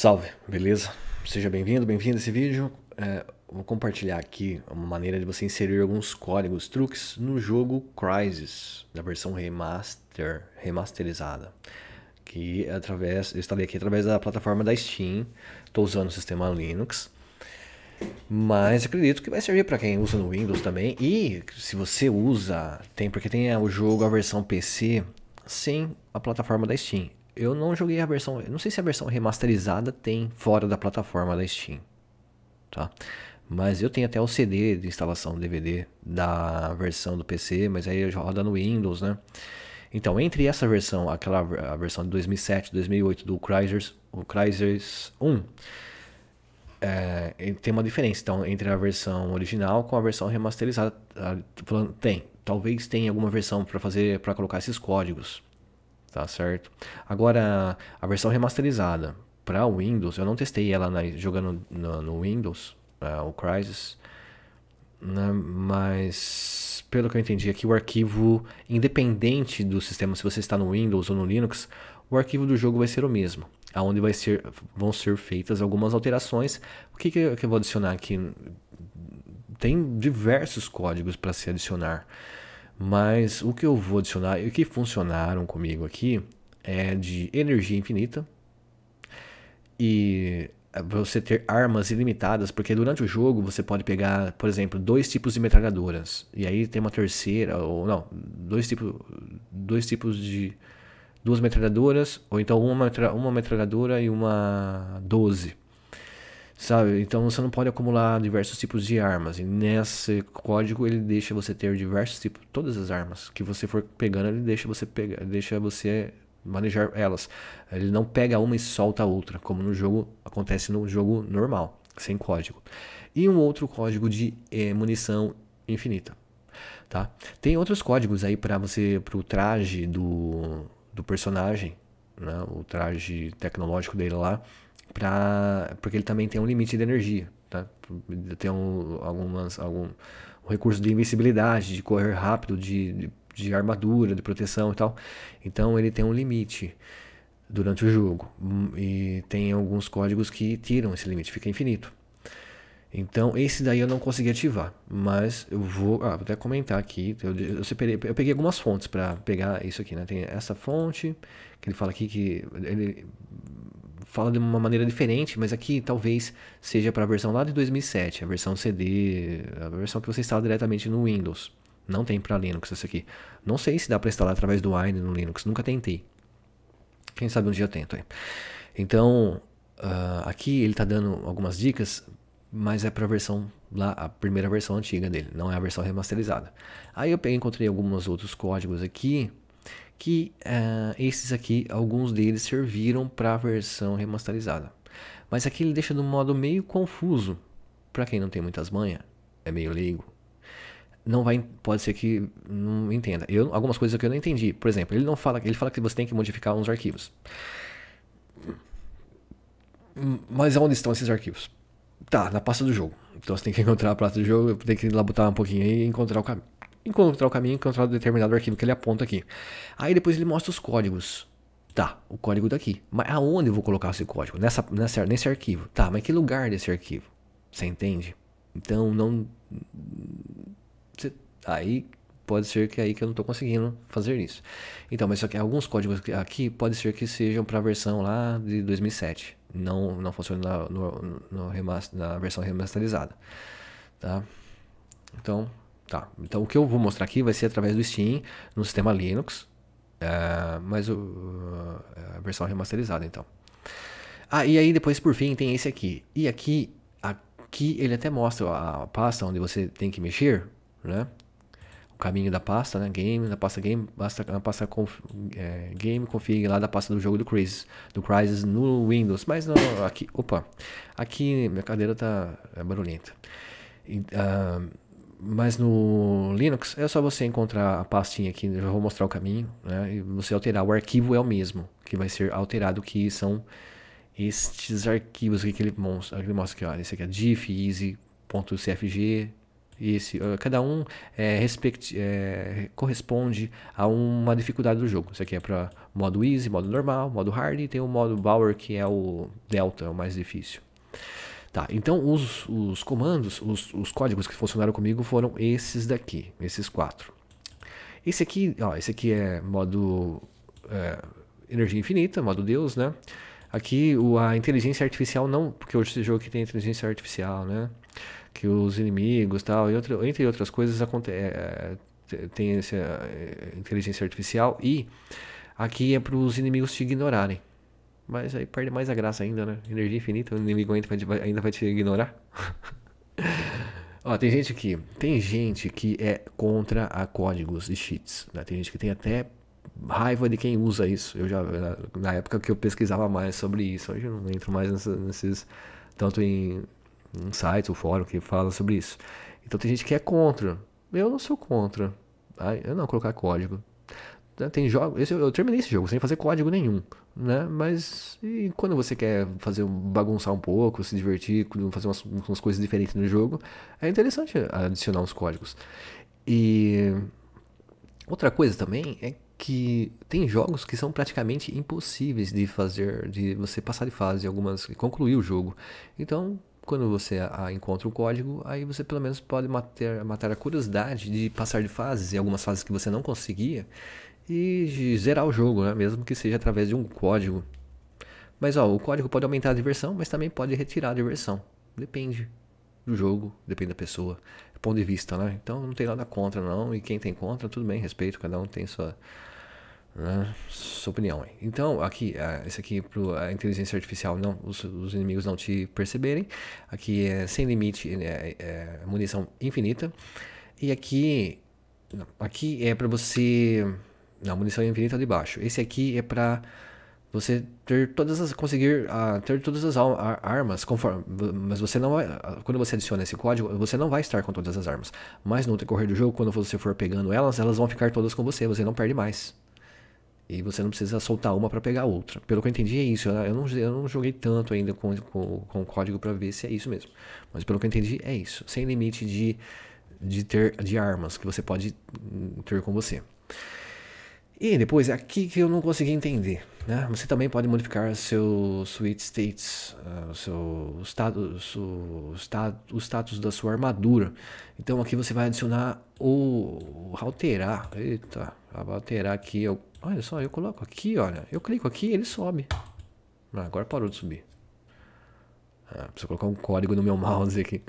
Salve, beleza? Seja bem-vindo, bem-vindo a esse vídeo. É, vou compartilhar aqui uma maneira de você inserir alguns códigos, truques no jogo Crysis, da versão remaster, remasterizada. Que é através, eu instalei aqui através da plataforma da Steam. Estou usando o sistema Linux. Mas acredito que vai servir para quem usa no Windows também. E se você usa, tem porque tem o jogo, a versão PC, sem a plataforma da Steam. Eu não joguei a versão, não sei se a versão remasterizada tem fora da plataforma da Steam, tá? Mas eu tenho até o CD de instalação DVD da versão do PC, mas aí roda no Windows, né? Então, entre essa versão, aquela a versão de 2007, 2008 do Crysis, o Crysis 1, é, tem uma diferença então entre a versão original com a versão remasterizada. Falando, tem, talvez tenha alguma versão para fazer para colocar esses códigos, tá certo? Agora a versão remasterizada para Windows, eu não testei ela na, jogando no, no Windows, uh, o Crysis, né? mas pelo que eu entendi aqui, o arquivo independente do sistema, se você está no Windows ou no Linux, o arquivo do jogo vai ser o mesmo, aonde vai ser, vão ser feitas algumas alterações. O que, que eu vou adicionar aqui? Tem diversos códigos para se adicionar. Mas o que eu vou adicionar e o que funcionaram comigo aqui é de energia infinita e você ter armas ilimitadas, porque durante o jogo você pode pegar, por exemplo, dois tipos de metralhadoras. E aí tem uma terceira ou não, dois tipos, dois tipos de duas metralhadoras ou então uma uma metralhadora e uma 12 sabe? Então você não pode acumular diversos tipos de armas. E nesse código ele deixa você ter diversos tipos, todas as armas que você for pegando, ele deixa você pegar, deixa você manejar elas. Ele não pega uma e solta a outra, como no jogo acontece no jogo normal, sem código. E um outro código de é, munição infinita, tá? Tem outros códigos aí para você para o traje do, do personagem, né? O traje tecnológico dele lá pra, porque ele também tem um limite de energia. Tá? Tem um, algumas, algum um recurso de invencibilidade, de correr rápido, de, de, de, armadura, de proteção e tal. Então ele tem um limite durante o jogo. E tem alguns códigos que tiram esse limite, fica infinito. Então, esse daí eu não consegui ativar, mas eu vou, ah, vou até comentar aqui. Eu, eu, separei, eu peguei algumas fontes para pegar isso aqui, né? Tem essa fonte que ele fala aqui que ele fala de uma maneira diferente, mas aqui talvez seja para a versão lá de 2007, a versão CD, a versão que você instala diretamente no Windows. Não tem para Linux essa aqui. Não sei se dá para instalar através do Wine no Linux, nunca tentei. Quem sabe um dia eu tento aí. Então, uh, aqui ele está dando algumas dicas, mas é para a versão lá, a primeira versão antiga dele, não é a versão remasterizada. Aí eu peguei, encontrei alguns outros códigos aqui que uh, esses aqui, alguns deles serviram para a versão remasterizada. Mas aqui ele deixa de um modo meio confuso. Para quem não tem muitas manhas, é meio leigo. Não vai, pode ser que não entenda. Eu, algumas coisas que eu não entendi. Por exemplo, ele não fala, ele fala que você tem que modificar uns arquivos. Mas onde estão esses arquivos? Tá, na pasta do jogo. Então você tem que encontrar a pasta do jogo, tem que ir lá botar um pouquinho aí e encontrar o caminho encontrar o caminho, encontrar determinado arquivo que ele aponta aqui. Aí depois ele mostra os códigos. Tá, o código daqui. Mas aonde eu vou colocar esse código? Nessa, nessa, nesse arquivo. Tá, mas que lugar desse arquivo? Você entende? Então não. Aí pode ser que é aí que eu não estou conseguindo fazer isso. Então, mas só que alguns códigos aqui pode ser que sejam para a versão lá de 2007. Não, não funciona na, no, no remaster, na versão remasterizada. Tá? Então, Tá, então o que eu vou mostrar aqui vai ser através do Steam no sistema Linux, é, mas o, a versão remasterizada então. Ah, e aí depois por fim tem esse aqui. E aqui, aqui ele até mostra a pasta onde você tem que mexer, né? O caminho da pasta, né? Game, da pasta game, basta a pasta conf, é, game config lá da pasta do jogo do Crysis, do Crysis no Windows, mas não, aqui, opa, aqui minha cadeira tá é barulhenta. Uh, mas no Linux é só você encontrar a pastinha aqui, eu vou mostrar o caminho, né? E você alterar. O arquivo é o mesmo, que vai ser alterado, que são estes arquivos aqui que ele mostra. Ele mostra aqui, ó, esse aqui é diff, easy.cfg, esse, uh, cada um é, respect, é, corresponde a uma dificuldade do jogo. Isso aqui é para modo easy, modo normal, modo hard e tem o modo Bauer que é o delta, o mais difícil. Tá, então os, os comandos, os, os códigos que funcionaram comigo foram esses daqui, esses quatro. Esse aqui, ó, esse aqui é modo é, energia infinita, modo Deus, né? Aqui o, a inteligência artificial não, porque hoje esse jogo aqui tem inteligência artificial, né? Que os inimigos tal, e outra, entre outras coisas acontece, é, tem essa é, inteligência artificial e aqui é para os inimigos te ignorarem. Mas aí perde mais a graça ainda, né? Energia infinita, o inimigo ainda vai, ainda vai te ignorar. Ó, tem gente aqui, tem gente que é contra a códigos e cheats, né? Tem gente que tem até raiva de quem usa isso. Eu já na, época que eu pesquisava mais sobre isso, hoje eu não entro mais nessa, nesses tanto em, em sites ou fórum que fala sobre isso. Então tem gente que é contra. Eu não sou contra. Eu não colocar código. Né, tem jogos. Eu, terminei esse jogo sem fazer código nenhum. Né? Mas e quando você quer fazer bagunçar um pouco, se divertir, fazer umas, umas coisas diferentes no jogo, é interessante adicionar uns códigos. E outra coisa também é que tem jogos que são praticamente impossíveis de fazer, de você passar de fase, algumas concluir o jogo. Então, quando você encontra um código, aí você pelo menos pode matar, matar a curiosidade de passar de fases, e algumas fases que você não conseguia, e zerar o jogo, né? mesmo que seja através de um código. Mas ó, o código pode aumentar a diversão, mas também pode retirar a diversão. Depende do jogo, depende da pessoa, ponto de vista, né? Então não tem nada contra não, e quem tem contra, tudo bem, respeito, cada um tem sua, né, sua opinião. Então aqui, esse aqui para a inteligência artificial, não, os, os, inimigos não te perceberem. Aqui é sem limite, é, é munição infinita. E aqui, aqui é para você não, munição infinita de baixo. Esse aqui é para você ter todas as conseguir uh, ter todas as armas conforme mas você não vai quando você adiciona esse código você não vai estar com todas as armas. Mas no decorrer do jogo quando você for pegando elas elas vão ficar todas com você você não perde mais. E você não precisa soltar uma para pegar outra. Pelo que eu entendi é isso. Eu não, eu não joguei tanto ainda com, com, com o código para ver se é isso mesmo. Mas pelo que eu entendi é isso. Sem limite de de ter de armas que você pode ter com você e depois, aqui que eu não consegui entender. Né? Você também pode modificar seu sweet states, uh, seu status, o, o status da sua armadura. Então aqui você vai adicionar o alterar. Eita, alterar aqui. Eu, olha só, eu coloco aqui, olha. Eu clico aqui ele sobe. Ah, agora parou de subir. Ah, preciso colocar um código no meu mouse aqui.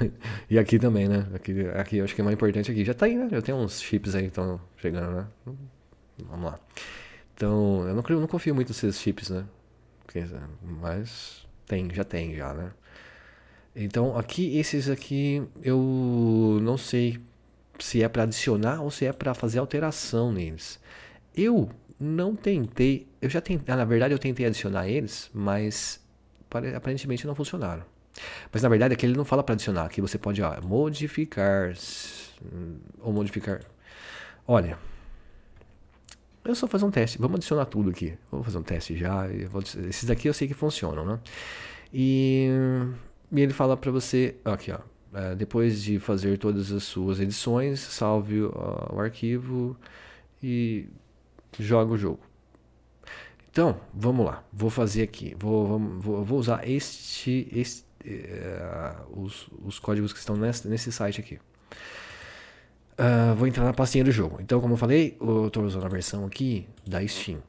e aqui também, né? Aqui, aqui eu acho que é mais importante aqui. Já tá aí, né? Já tem uns chips aí que estão chegando, né? Vamos lá. Então, eu não, eu não confio muito nesses chips, né? Mas tem, já tem já, né? Então, aqui, esses aqui, eu não sei se é para adicionar ou se é para fazer alteração neles. Eu não tentei, eu já tentei, na verdade eu tentei adicionar eles, mas aparentemente não funcionaram. Mas na verdade aqui ele não fala para adicionar, aqui você pode ó, modificar ou modificar. Olha, eu só fazer um teste. Vamos adicionar tudo aqui. Vou fazer um teste já. Vou, esses daqui eu sei que funcionam, né? E, e ele fala para você, aqui ó, é, depois de fazer todas as suas edições, salve o arquivo e joga o jogo. Então, vamos lá. Vou fazer aqui. Vou, vou, vou usar este, este uh, os, os códigos que estão nesse, nesse site aqui. Uh, vou entrar na pastinha do jogo. Então, como eu falei, eu estou usando a versão aqui da Steam.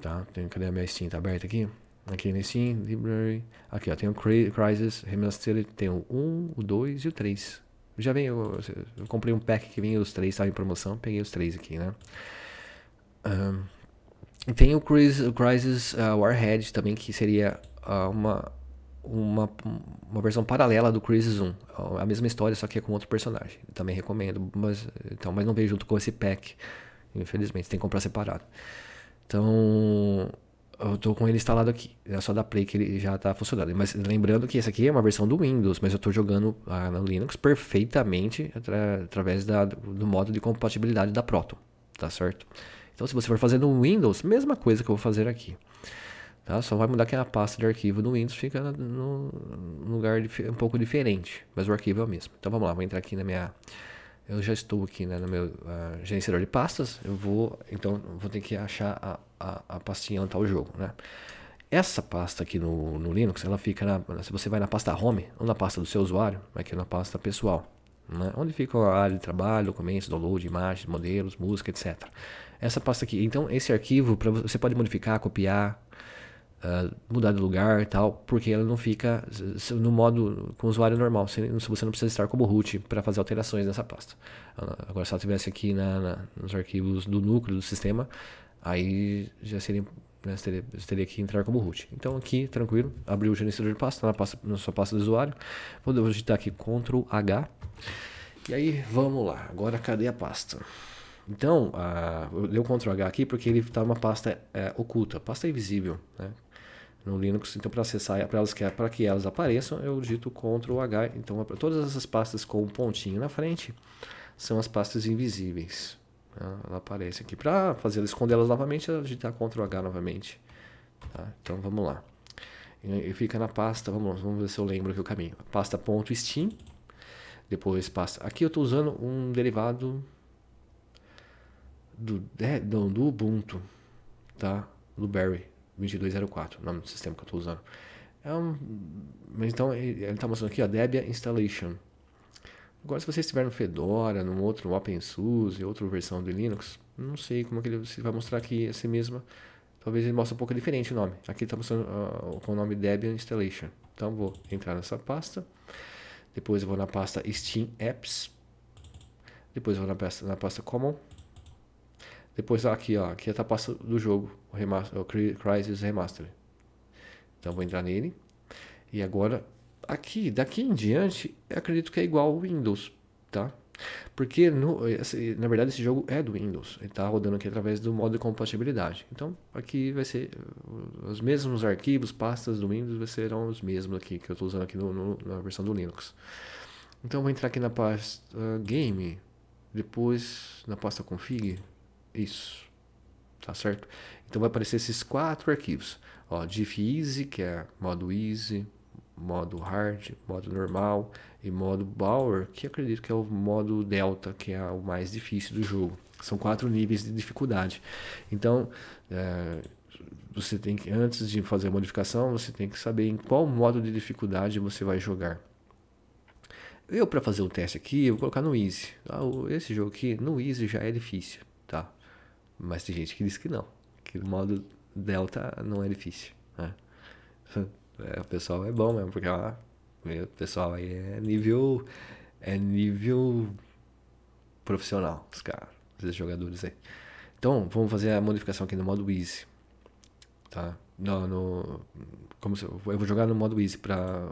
Tá? Tem, cadê a minha Steam? Tá aberta aqui? Aqui na Steam, Library. Aqui, ó, tem o Crisis Remastered, tem o 1, o 2 e o 3. Já vem, eu, eu comprei um pack que vinha os três, estava em promoção, peguei os três aqui, né? Um, tem o Crisis, o Crisis uh, Warhead também, que seria uh, uma uma, uma versão paralela do Crisis 1. A mesma história, só que é com outro personagem. também recomendo, mas, então, mas não veio junto com esse pack. Infelizmente, tem que comprar separado. Então, eu tô com ele instalado aqui. É só da Play que ele já tá funcionando. Mas lembrando que esse aqui é uma versão do Windows, mas eu tô jogando ah, no Linux perfeitamente atra através da, do modo de compatibilidade da Proton. Tá certo? Então, se você for fazer no Windows, mesma coisa que eu vou fazer aqui. Tá? Só vai mudar que a pasta de arquivo do Windows fica no lugar um pouco diferente, mas o arquivo é o mesmo. Então vamos lá, vou entrar aqui na minha eu já estou aqui né, no meu uh, gerenciador de pastas, eu vou, então, vou ter que achar a, a, a pastinha onde está o jogo, né? Essa pasta aqui no, no, Linux, ela fica na, se você vai na pasta Home ou na pasta do seu usuário, aqui na pasta pessoal, né? onde fica a área de trabalho, documentos, download, imagens, modelos, música, etc. Essa pasta aqui, então esse arquivo você pode modificar, copiar, uh, mudar de lugar e tal, porque ela não fica no modo com o usuário normal. Você, você não precisa estar como root para fazer alterações nessa pasta. Uh, agora, se ela estivesse aqui na, na, nos arquivos do núcleo do sistema, aí já seria né, você, teria, você teria que entrar como root. Então aqui, tranquilo, abriu o gerenciador de pasta, na, pasta, na sua pasta do usuário. Vou digitar aqui Ctrl H. E aí, vamos lá. Agora, cadê a pasta? Então, uh, eu dei o Ctrl H aqui porque ele está uma pasta é, oculta, pasta invisível. Né? No Linux. Então, para acessar, para elas que elas apareçam, eu digito Ctrl H. Então, todas essas pastas com um pontinho na frente são as pastas invisíveis. Tá? Ela aparece aqui. Para fazer escondê-las novamente, eu digitar Ctrl H novamente. Tá? Então, vamos lá. E fica na pasta, vamos, vamos ver se eu lembro aqui o caminho. Pasta .steam, depois pasta. Aqui eu estou usando um derivado do, do, do Ubuntu, tá? Blueberry. 2204, o nome do sistema que eu estou usando. É um, mas então ele está mostrando aqui, a Debian Installation. Agora, se você estiver no Fedora, num outro OpenSUSE, outra versão do Linux, não sei como é que ele vai mostrar aqui essa mesma. Talvez ele mostre um pouco diferente o nome. Aqui está mostrando uh, com o nome Debian Installation. Então, vou entrar nessa pasta. Depois eu vou na pasta Steam Apps. Depois eu vou na pasta, na pasta Common. Depois aqui, ó, aqui está a pasta do jogo, o, o Crysis Remaster. Então vou entrar nele. E agora, aqui, daqui em diante, acredito que é igual ao Windows, tá? Porque, no, esse, na verdade, esse jogo é do Windows. Ele está rodando aqui através do modo de compatibilidade. Então, aqui vai ser os mesmos arquivos, pastas do Windows serão os mesmos aqui que eu estou usando aqui no, no, na versão do Linux. Então, vou entrar aqui na pasta uh, Game, depois na pasta Config, isso. Tá certo? Então vai aparecer esses quatro arquivos. Ó, diff easy, que é modo easy, modo hard, modo normal e modo Bauer, que acredito que é o modo delta, que é o mais difícil do jogo. São quatro níveis de dificuldade. Então, é, você tem que, antes de fazer a modificação, você tem que saber em qual modo de dificuldade você vai jogar. Eu, para fazer o teste aqui, vou colocar no Easy. Ah, esse jogo aqui, no Easy já é difícil? Mas tem gente que diz que não, que o modo Delta não é difícil. Né? É, o pessoal é bom mesmo, porque ó, o pessoal aí é nível. É nível profissional, os caras, esses jogadores aí. Então, vamos fazer a modificação aqui no modo Easy. Tá? No, no, como se, eu vou jogar no modo Easy para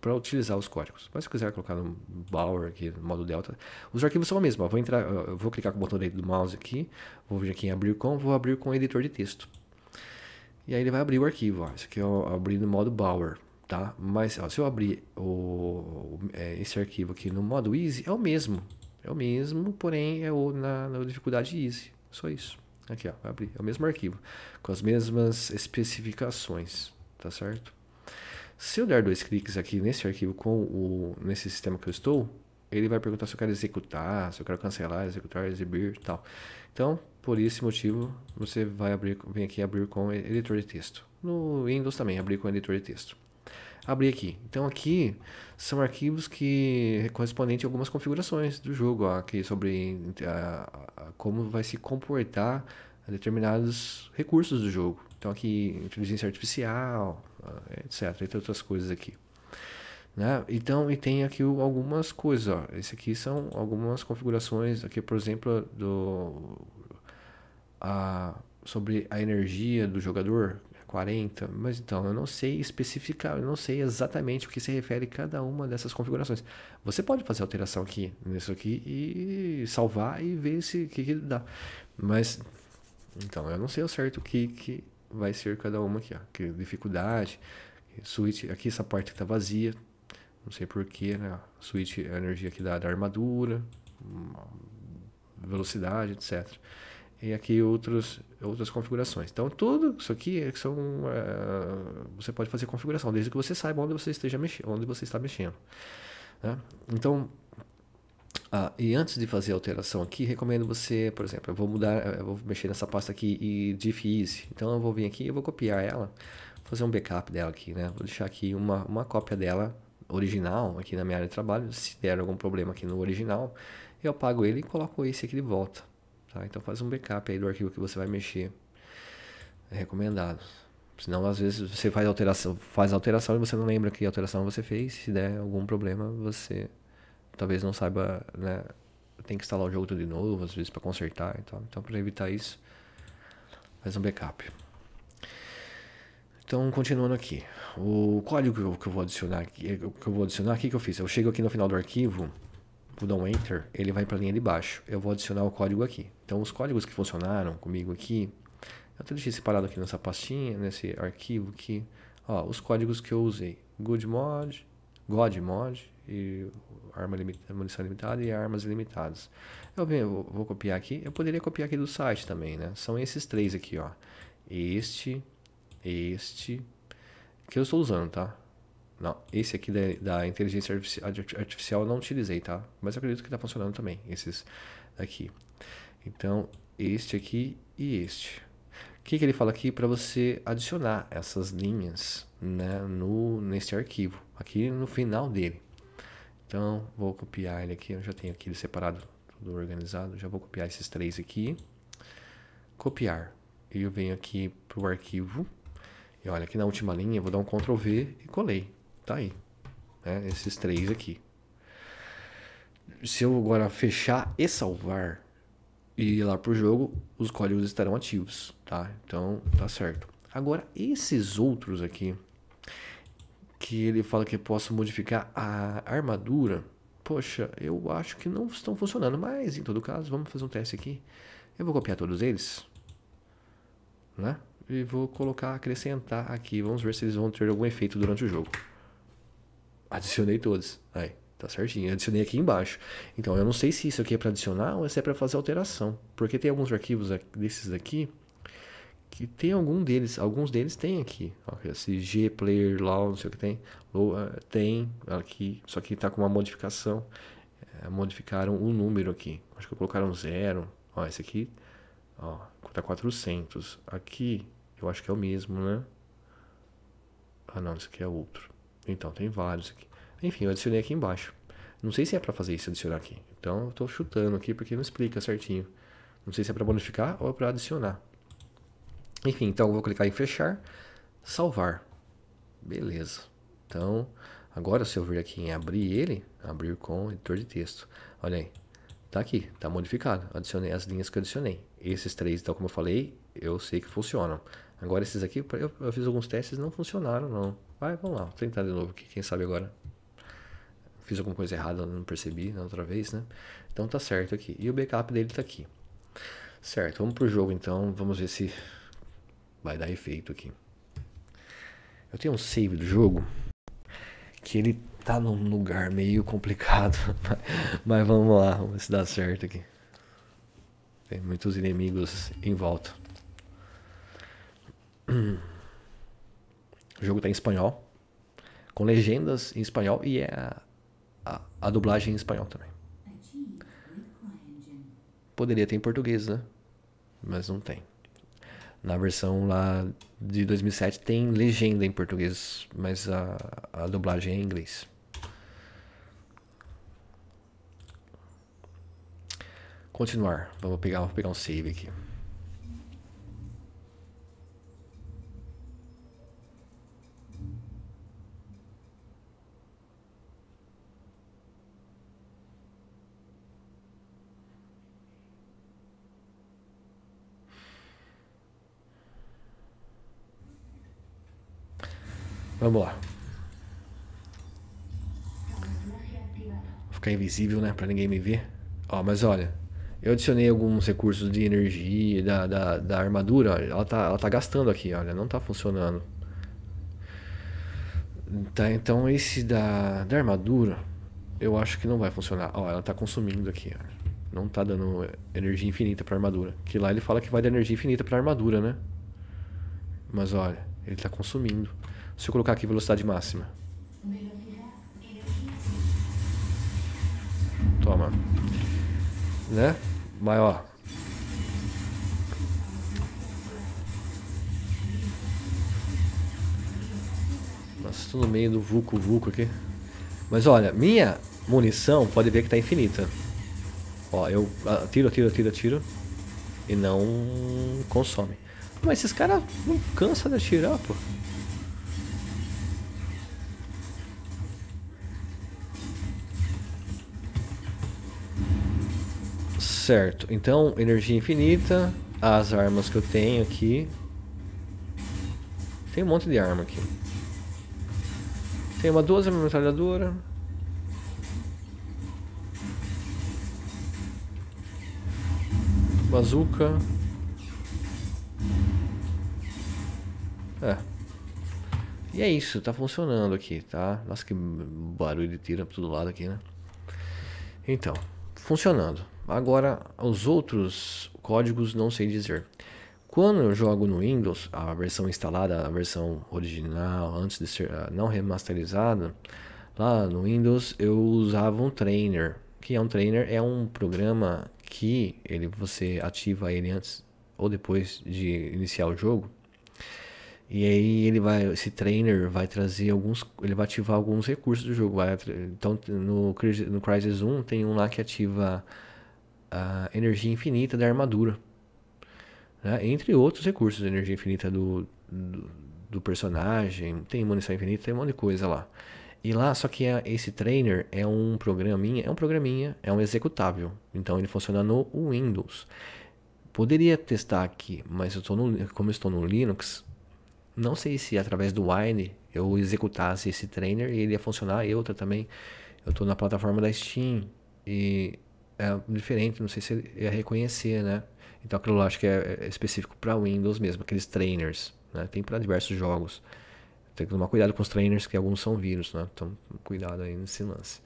para utilizar os códigos. Mas se quiser colocar no Bower aqui, no modo Delta, os arquivos são os mesmos. vou entrar, vou clicar com o botão direito do mouse aqui, vou vir aqui em abrir com, vou abrir com o editor de texto. E aí ele vai abrir o arquivo, ó. Esse aqui eu abri no modo Bower, tá? Mas ó, se eu abrir o, é, esse arquivo aqui no modo Easy, é o mesmo. É o mesmo, porém é o, na, na dificuldade Easy. Só isso. Aqui, ó, vai abrir. É o mesmo arquivo, com as mesmas especificações, tá certo? Se eu der dois cliques aqui nesse arquivo com o nesse sistema que eu estou, ele vai perguntar se eu quero executar, se eu quero cancelar, executar, exibir tal. Então, por esse motivo, você vai abrir, vem aqui abrir com editor de texto. No Windows também, abrir com editor de texto. Abrir aqui. Então aqui são arquivos que correspondem a algumas configurações do jogo, ó, aqui sobre a, a, como vai se comportar determinados recursos do jogo. Então aqui inteligência artificial, etc. Entre outras coisas aqui. Né? Então, e tem aqui algumas coisas. Ó. Esse aqui são algumas configurações. Aqui, por exemplo, do, a, sobre a energia do jogador. 40, mas então eu não sei especificar, eu não sei exatamente o que se refere cada uma dessas configurações. Você pode fazer alteração aqui nisso aqui e salvar e ver se que, que dá. Mas então eu não sei ao certo o que, que vai ser cada uma aqui, ó. Que dificuldade, switch, aqui essa parte que tá vazia, não sei porquê, né? Switch é a energia aqui da, da armadura, velocidade, etc. e aqui outros, outras configurações. Então, tudo isso aqui é são, é, você pode fazer configuração, desde que você saiba onde você, esteja mexendo, onde você está mexendo. Né? Então, ah, e antes de fazer a alteração aqui, recomendo você, por exemplo, eu vou mudar, eu vou mexer nessa pasta aqui e diff easy. Então eu vou vir aqui e vou copiar ela, fazer um backup dela aqui, né? Vou deixar aqui uma, uma cópia dela original aqui na minha área de trabalho. Se der algum problema aqui no original, eu apago ele e coloco esse aqui de volta. Tá? Então faz um backup aí do arquivo que você vai mexer. É recomendado. Senão, às vezes, você faz alteração, faz alteração e você não lembra que alteração você fez. Se der algum problema, você talvez não saiba, né? Tem que instalar o jogo tudo de novo, às vezes, para consertar e tal. Então, para evitar isso, faz um backup. Então, continuando aqui. O código que eu, vou adicionar aqui, que eu vou adicionar aqui que eu fiz. Eu chego aqui no final do arquivo, vou dar um enter, ele vai para a linha de baixo. Eu vou adicionar o código aqui. Então, os códigos que funcionaram comigo aqui, eu até deixei separado aqui nessa pastinha, nesse arquivo aqui. Ó, os códigos que eu usei. Good mod, God mod e arma limitada, munição limitada e armas ilimitadas. Eu vou, copiar aqui. Eu poderia copiar aqui do site também, né? São esses três aqui, ó. Este, este, que eu estou usando, tá? Não, esse aqui da, da inteligência artificial eu não utilizei, tá? Mas acredito que está funcionando também, esses aqui. Então, este aqui e este. O que, que ele fala aqui para você adicionar essas linhas né, no, nesse arquivo, aqui no final dele. Então, vou copiar ele aqui, eu já tenho aqui ele separado, tudo organizado. Já vou copiar esses três aqui. Copiar. E eu venho aqui para o arquivo e olha, aqui na última linha, vou dar um Ctrl V e colei. Tá aí. Né? Esses três aqui. Se eu agora fechar e salvar e ir lá pro jogo, os códigos estarão ativos, tá? Então, tá certo. Agora, esses outros aqui, que ele fala que posso modificar a armadura, poxa, eu acho que não estão funcionando, mas em todo caso, vamos fazer um teste aqui. Eu vou copiar todos eles, né? e vou colocar, acrescentar aqui. Vamos ver se eles vão ter algum efeito durante o jogo. Adicionei todos. Aí, tá certinho. Adicionei aqui embaixo. Então, eu não sei se isso aqui é para adicionar ou se é para fazer alteração. Porque tem alguns arquivos desses aqui que tem algum deles, alguns deles tem aqui. Ó, esse G player lá, não sei o que tem. Eh, tem aqui, só que tá com uma modificação. É, modificaram o número aqui. Acho que colocaram zero. Ó, esse aqui, ó, tá 400. Aqui eu acho que é o mesmo, né? Ah, não, esse aqui é outro. Então, tem vários aqui. Enfim, eu adicionei aqui embaixo. Não sei se é para fazer isso, adicionar aqui. Então, eu tô chutando aqui porque não explica certinho. Não sei se é para modificar ou é para adicionar. Enfim, então eu vou clicar em fechar, salvar. Beleza. Então, agora se eu vir aqui em abrir ele, abrir com editor de texto. Olha aí. Tá aqui, tá modificado. Adicionei as linhas que eu adicionei. Esses três, então, como eu falei, eu sei que funcionam. Agora esses aqui, eu, eu fiz alguns testes não funcionaram, não. Vai, vamos lá, vou tentar de novo aqui, quem sabe agora. Fiz alguma coisa errada, não percebi na outra vez, né? Então tá certo aqui. E o backup dele tá aqui. Certo, vamos pro jogo então, vamos ver se vai dar efeito aqui. Eu tenho um save do jogo que ele tá num lugar meio complicado, mas vamos lá, vamos ver se dá certo aqui. Tem muitos inimigos em volta. O jogo está em espanhol, com legendas em espanhol e é a, a, a, dublagem em espanhol também. Poderia ter em português, né? Mas não tem. Na versão lá de 2007 tem legenda em português, mas a, a dublagem é em inglês. Continuar. Vamos pegar, vou pegar um save aqui. Vamos lá. Vou ficar invisível, né? Pra ninguém me ver. Ó, mas olha. Eu adicionei alguns recursos de energia da, da, da armadura. Ela tá, ela tá gastando aqui, olha. Não tá funcionando. Tá, então esse da, da armadura. Eu acho que não vai funcionar. Ó, ela tá consumindo aqui. Não tá dando energia infinita pra armadura. Que lá ele fala que vai dar energia infinita pra armadura, né? Mas olha, ele tá consumindo. Se eu colocar aqui velocidade máxima. Toma. Né? Ó. Nossa, tô no meio do vulco vulco aqui. Mas olha, minha munição pode ver que tá infinita. Ó, eu atiro, atiro, atiro, atiro. E não consome. Mas esses caras não cansam de atirar, pô. Certo, então energia infinita, as armas que eu tenho aqui. Tem um monte de arma aqui. Tem uma 12 metralhadora. Bazuca. É. E é isso, tá funcionando aqui, tá? Nossa, que barulho de tiro pra todo lado aqui, né? Então, funcionando. Agora, os outros códigos não sei dizer. Quando eu jogo no Windows, a versão instalada, a versão original, antes de ser uh, não remasterizada, lá no Windows eu usava um trainer. Que é um trainer? É um programa que ele, você ativa ele antes ou depois de iniciar o jogo. E aí ele vai, esse trainer vai trazer alguns, ele vai ativar alguns recursos do jogo. Vai, então no, no Crysis 1 tem um lá que ativa a energia infinita da armadura. Né? Entre outros recursos, energia infinita do, do, do, personagem, tem munição infinita, tem um monte de coisa lá. E lá, só que é, esse trainer é um programinha, é um programinha, é um executável. Então ele funciona no Windows. Poderia testar aqui, mas eu no, como eu estou no Linux, não sei se através do Wine eu executasse esse trainer e ele ia funcionar. E outra também, eu estou na plataforma da Steam e é diferente, não sei se ele ia reconhecer, né? Então aquilo lá acho que é, é específico para Windows mesmo, aqueles trainers, né? Tem para diversos jogos. Tem que tomar cuidado com os trainers, que alguns são vírus, né? Então cuidado aí nesse lance.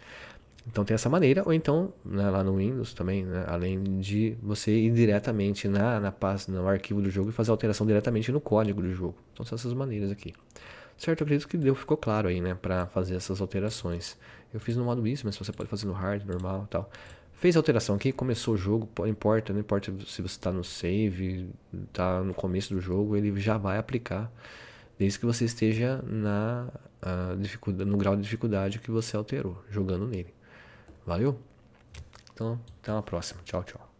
Então tem essa maneira, ou então né, lá no Windows também, né, além de você ir diretamente na, na pasta, no arquivo do jogo e fazer alteração diretamente no código do jogo. Então são essas maneiras aqui. Certo, eu acredito que deu, ficou claro aí, né, para fazer essas alterações. Eu fiz no modo isso, mas você pode fazer no hard, normal tal. Fez a alteração aqui, começou o jogo, não importa, não importa se você está no save, está no começo do jogo, ele já vai aplicar, desde que você esteja na, uh, no grau de dificuldade que você alterou, jogando nele. Valeu? Então, até uma próxima. Tchau, tchau.